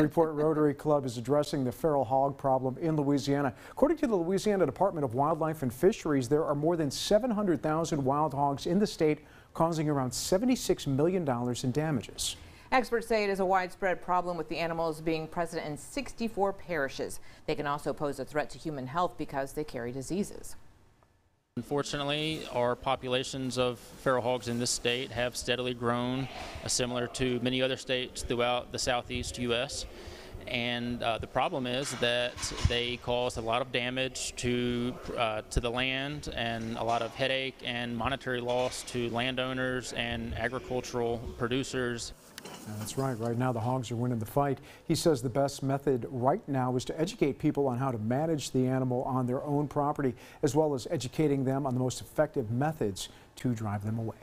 Report Rotary Club is addressing the feral hog problem in Louisiana. According to the Louisiana Department of Wildlife and Fisheries, there are more than 700,000 wild hogs in the state, causing around $76 million in damages. Experts say it is a widespread problem with the animals being present in 64 parishes. They can also pose a threat to human health because they carry diseases. Unfortunately, our populations of feral hogs in this state have steadily grown, uh, similar to many other states throughout the southeast U.S. And uh, the problem is that they cause a lot of damage to uh, to the land and a lot of headache and monetary loss to landowners and agricultural producers. That's right. Right now, the hogs are winning the fight. He says the best method right now is to educate people on how to manage the animal on their own property, as well as educating them on the most effective methods to drive them away.